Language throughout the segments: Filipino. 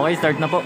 Okay, start na po.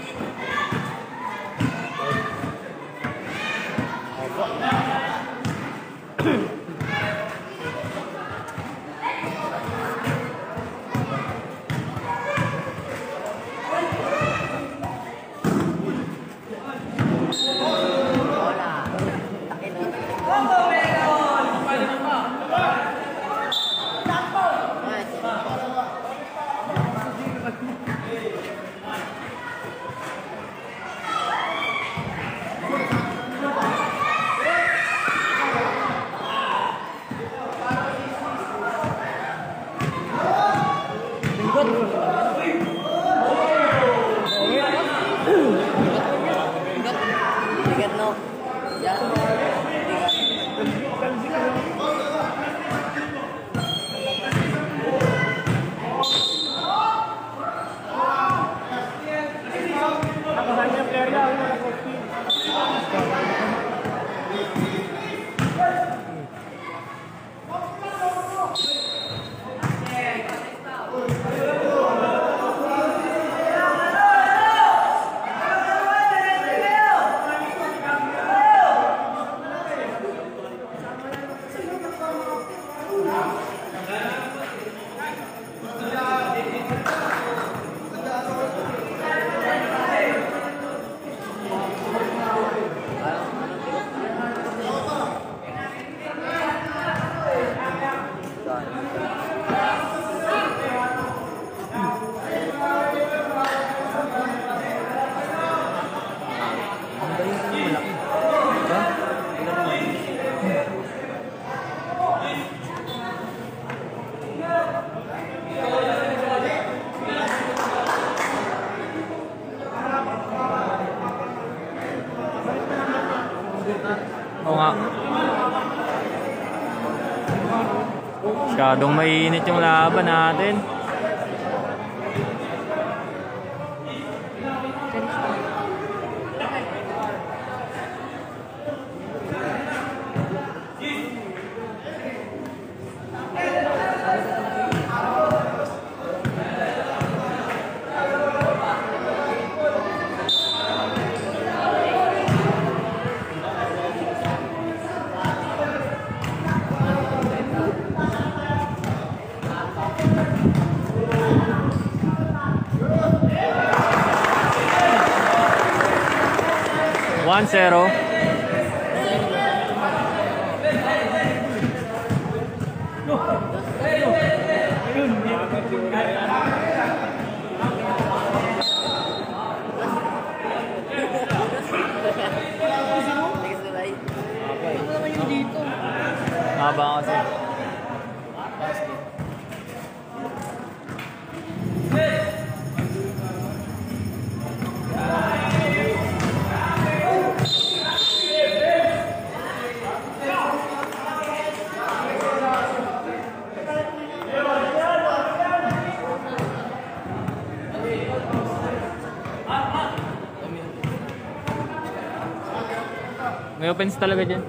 Masyadong mainit yung laban natin. One zero. May offense talaga dyan.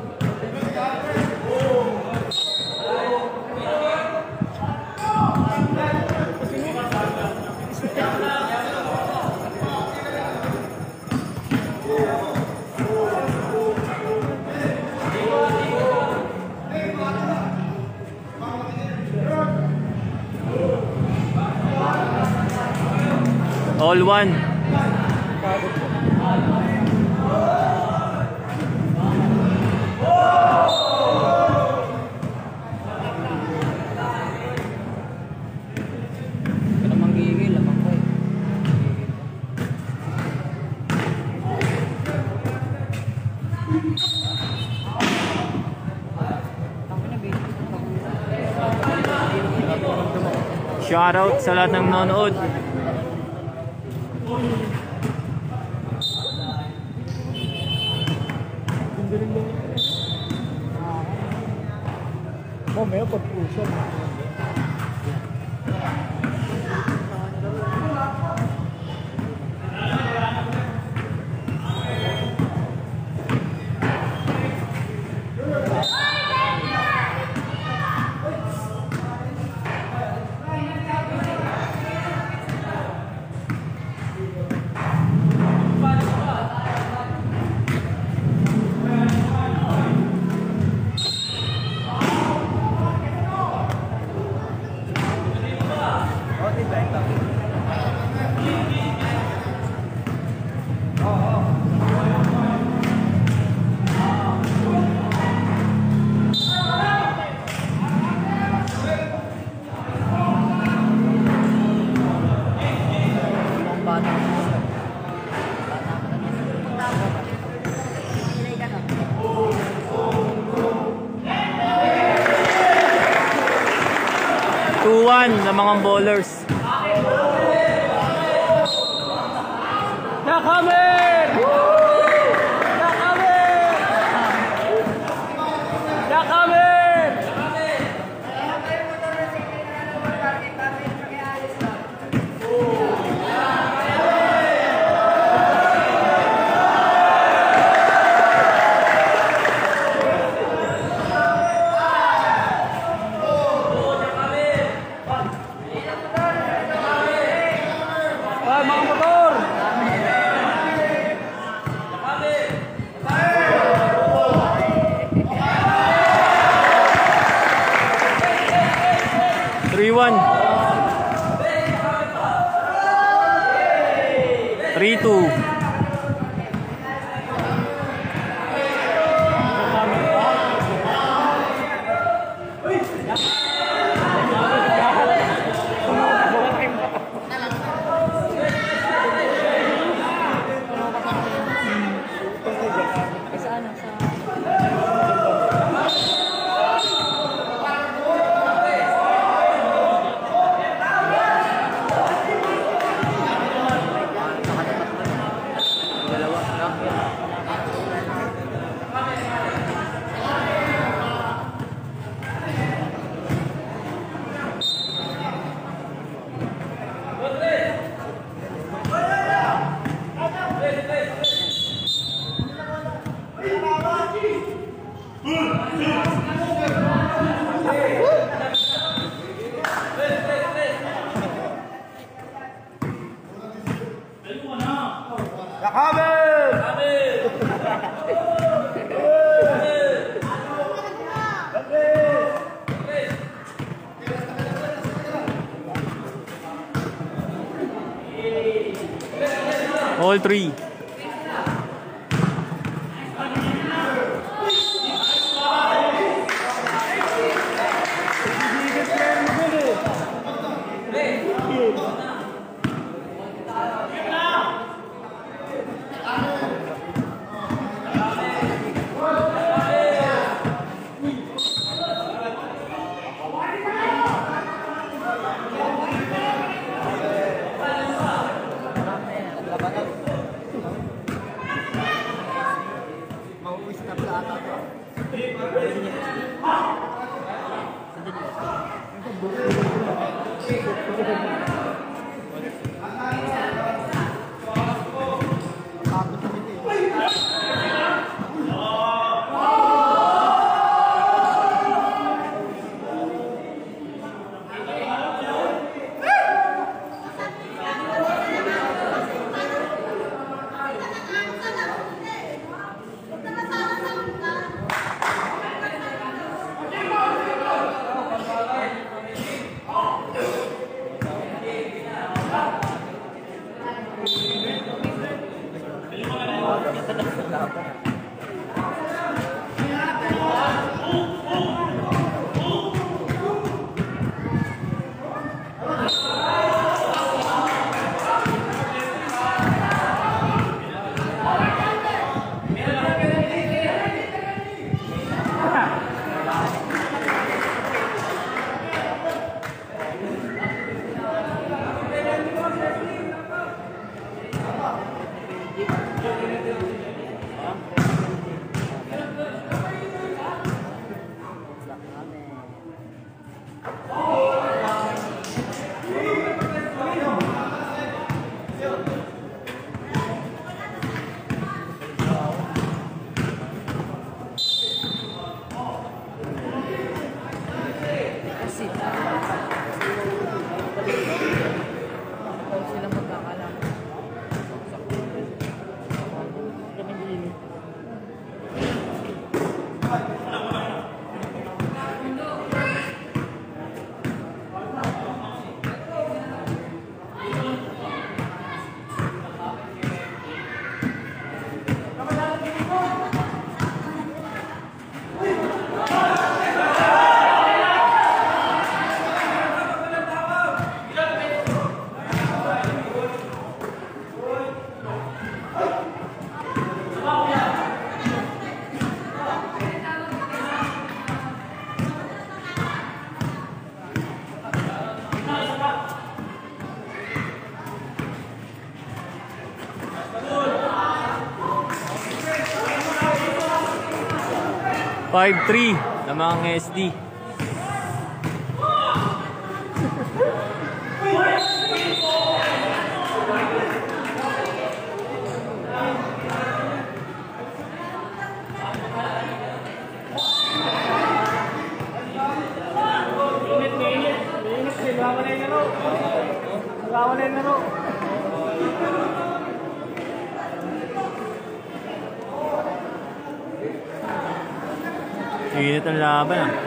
All one. Shoutout sa lahat ng nanonood. 2-1 ng mga bowlers. 5-3 ng mga SD. Init, init. Init, nagwawala yung laro. Nagwawala yung laro. Init ang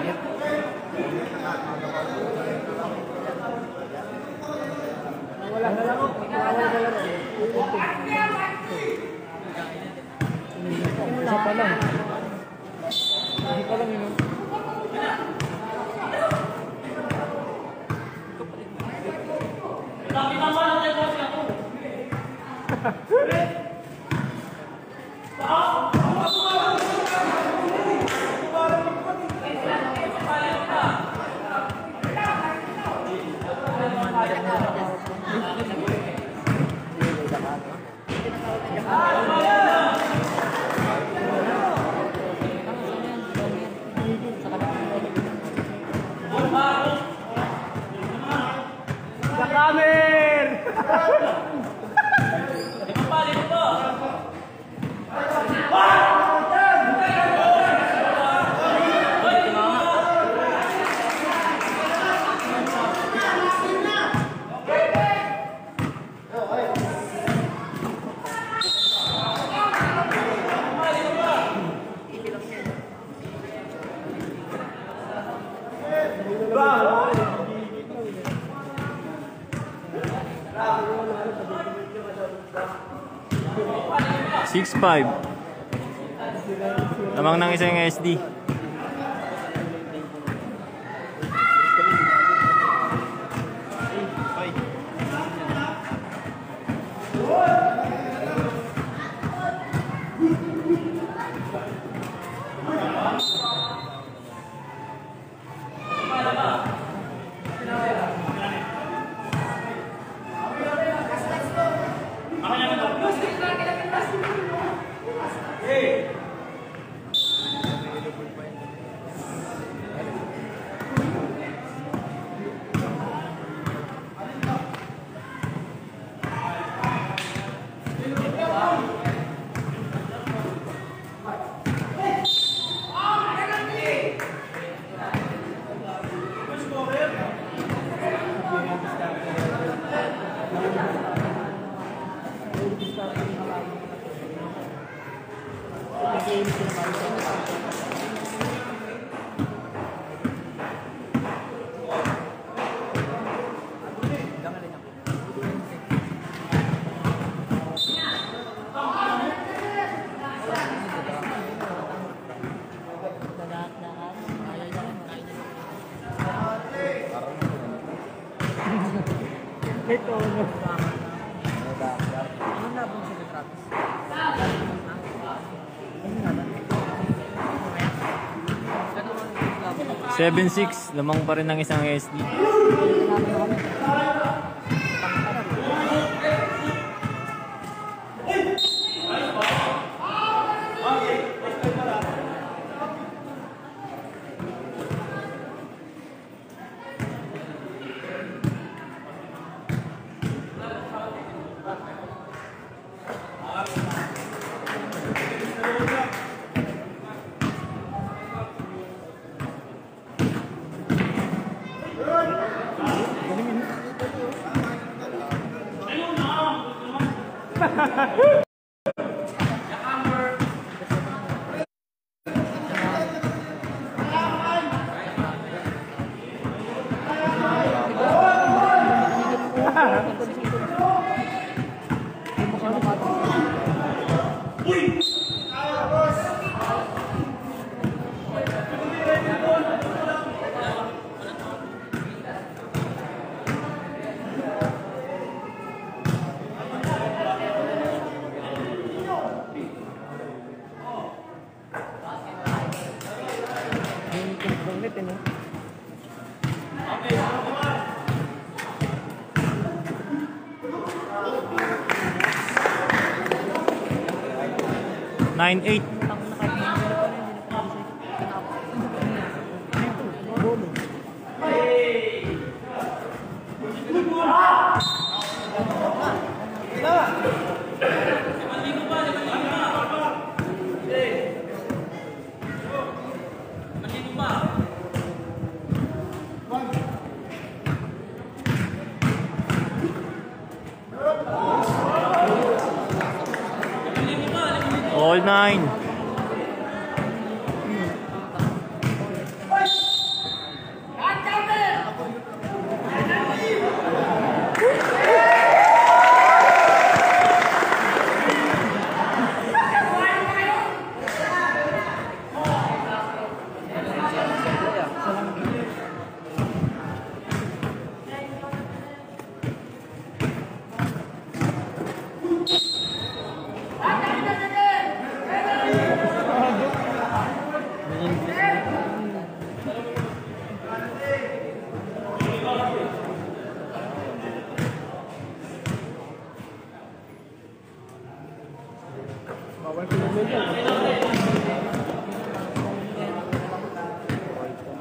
¡Jacamer! Six five. Lamang ng isang SD. Ano? Labang sila, Travis? Seven six. Lamang pa rin ng isang SD. eight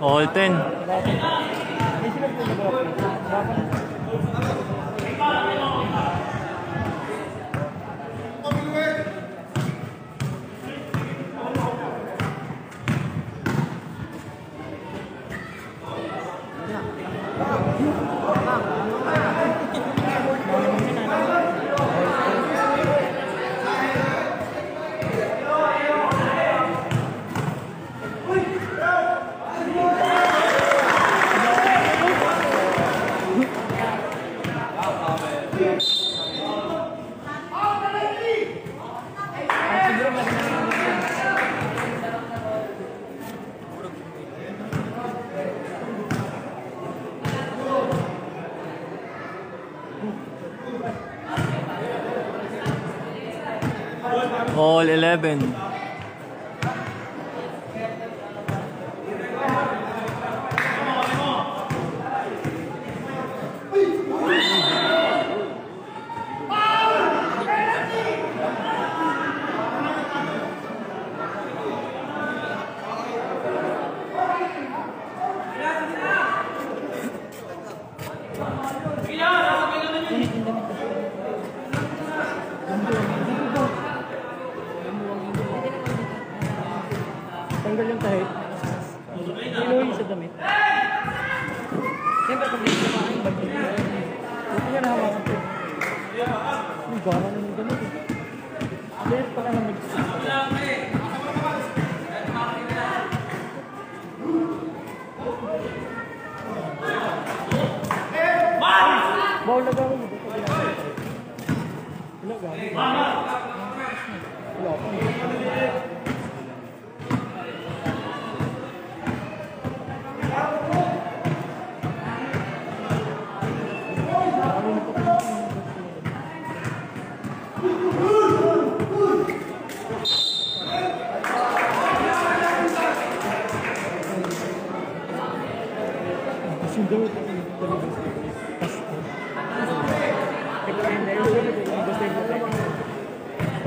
All 10. 11.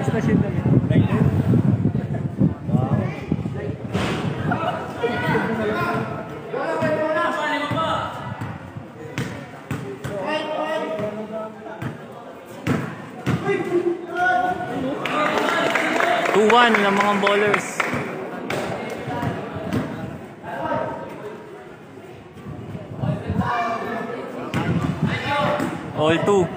Especially the right there. Wow. Two one ng mga bowlers. All two.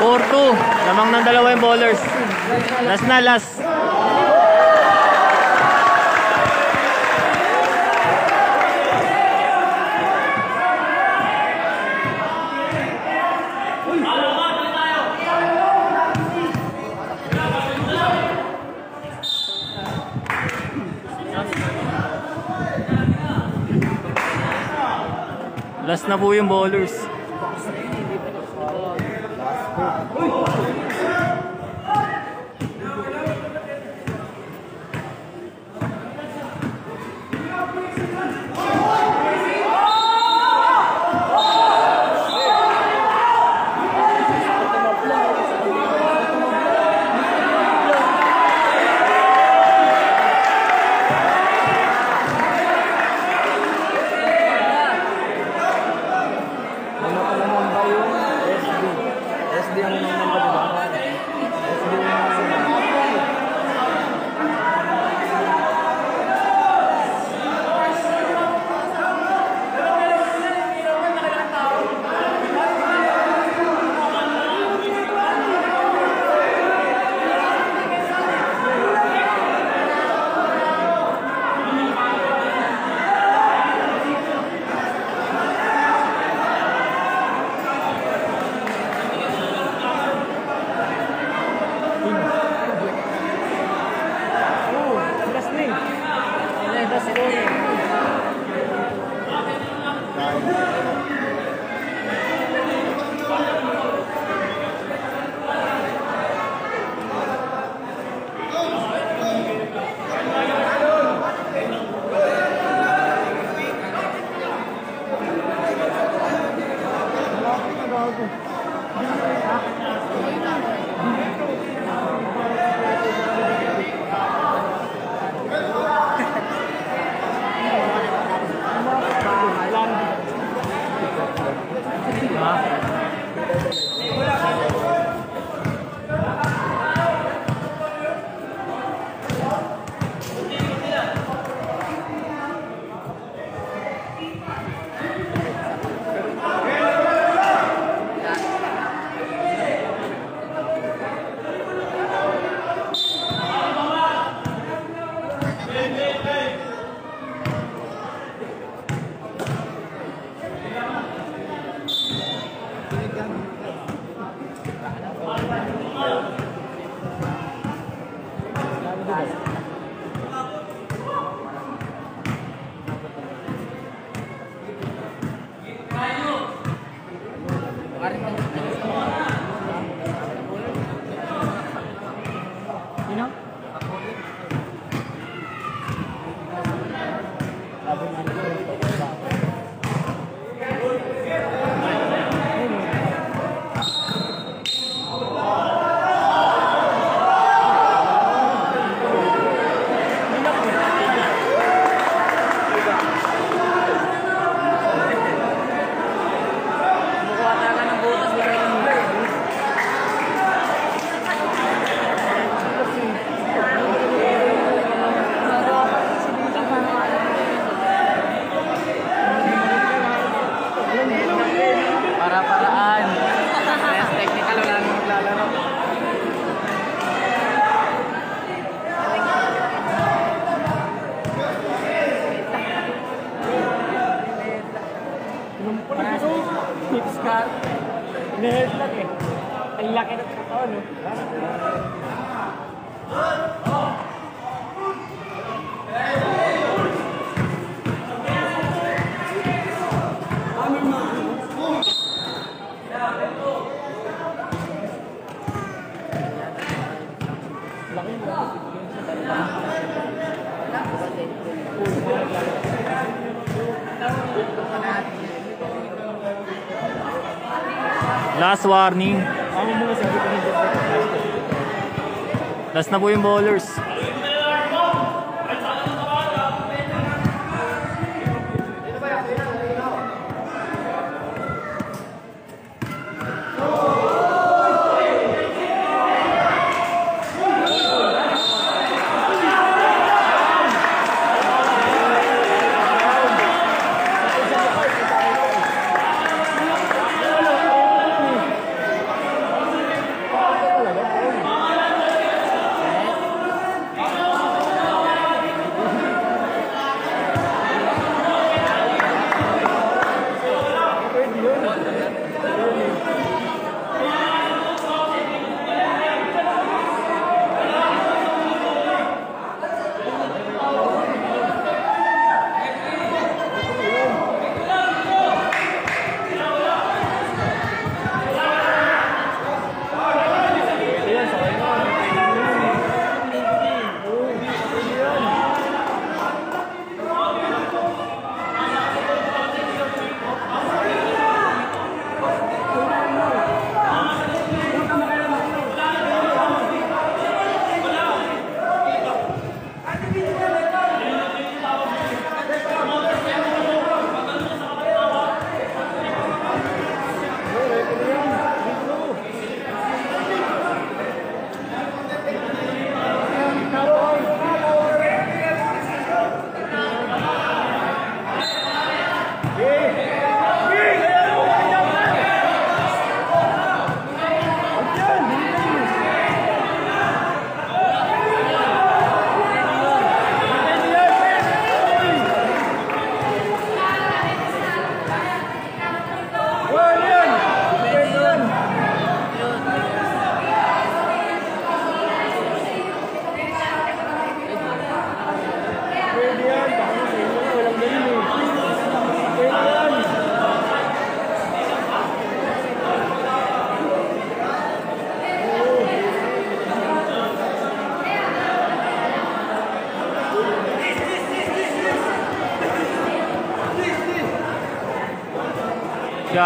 4-2. Lamang ng dalawa yung bowlers. Last na, last. na po yung bowlers. días no, warning. Last na po yung bowlers.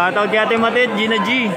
Shoutout kay Ate Matit, Gina G.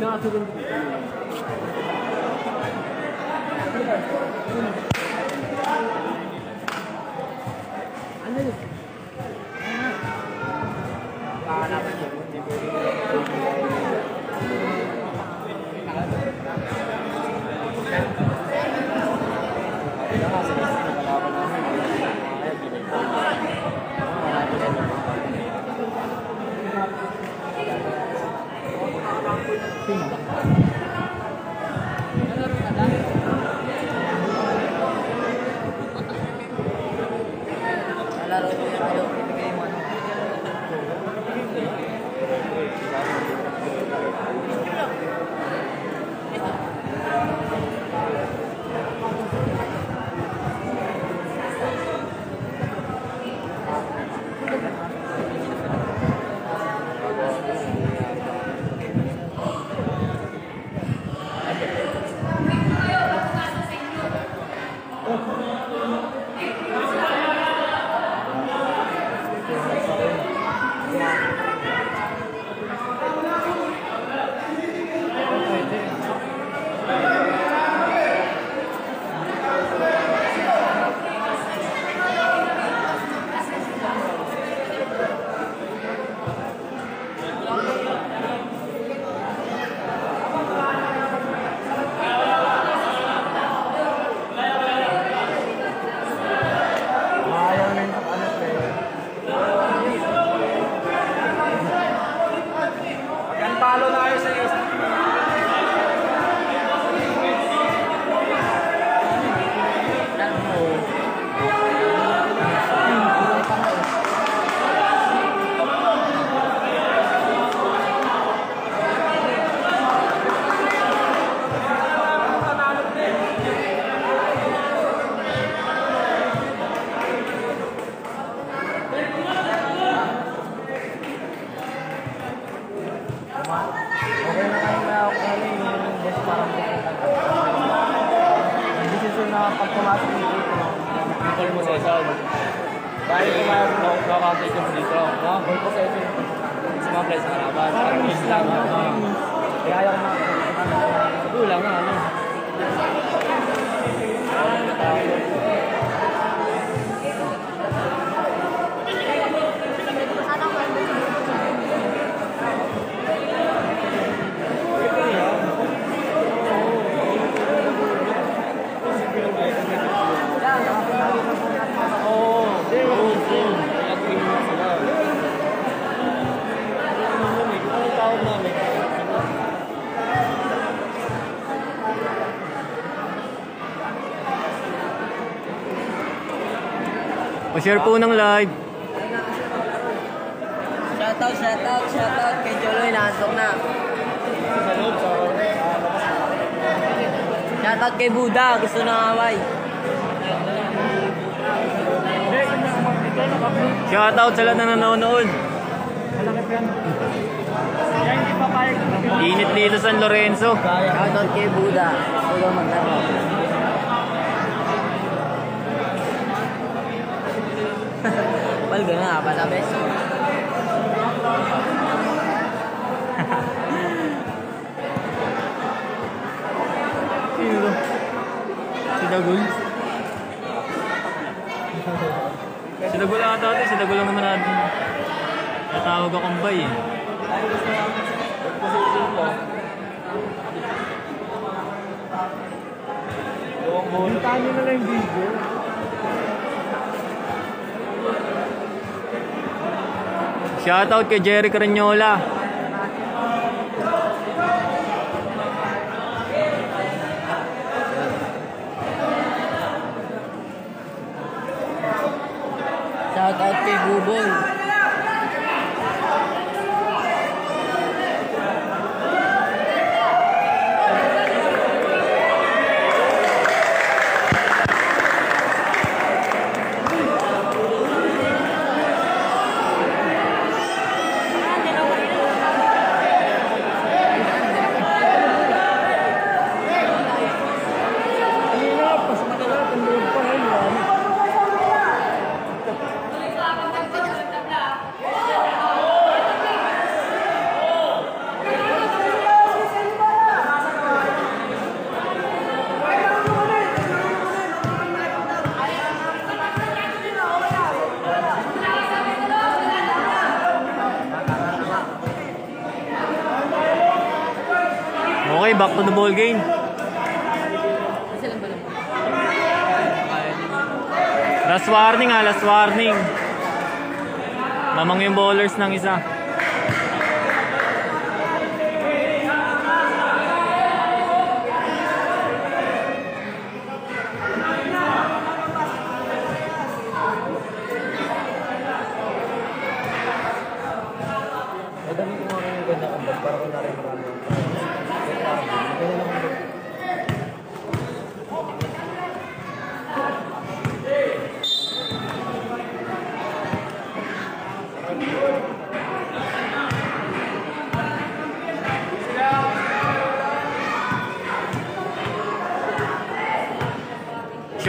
not to them. 了，就 Pa-share po ng live. Shoutout, shoutout, shoutout kay Joloy, nakasok na. Shoutout kay Buda, gusto na away. Shoutout sa lahat na nanonood. Init dito San Lorenzo. Shoutout kay Buda, gusto maglaro. juga nggak apa tapi Sudah gue Sudah gue sudah gue lewat dati Gak tau gak kembay ya na video. Shoutout kay Jerry Caragnola. Shoutout kay Buboy. To the ball game. Last warning ha, last warning. Mamang yung bowlers ng isa.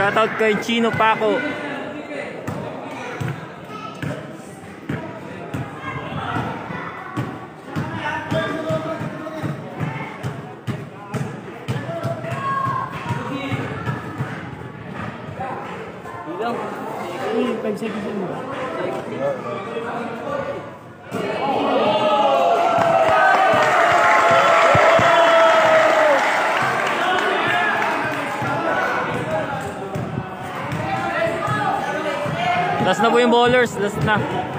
Shoutout kay Chino Paco. Bowlers, last na.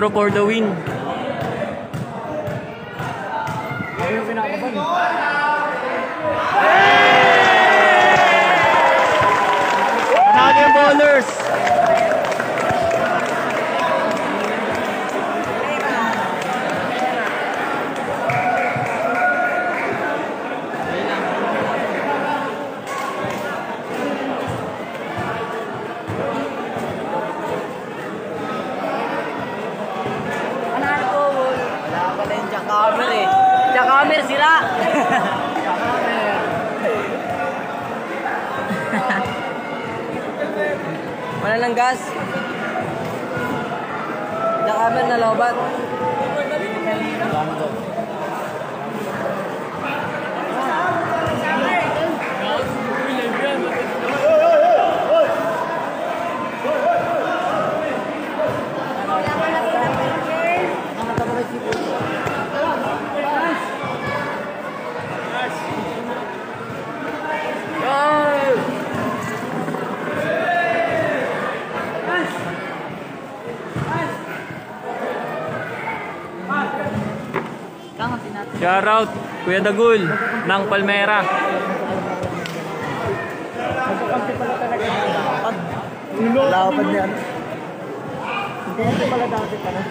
Throw for the win. Jackhammer eh. Jackhammer sila! Wala ng gas. Jackhammer na lobat. Shout out Kuya Dagul ng Palmera. Lapad niyan. Hindi pala dati pa na.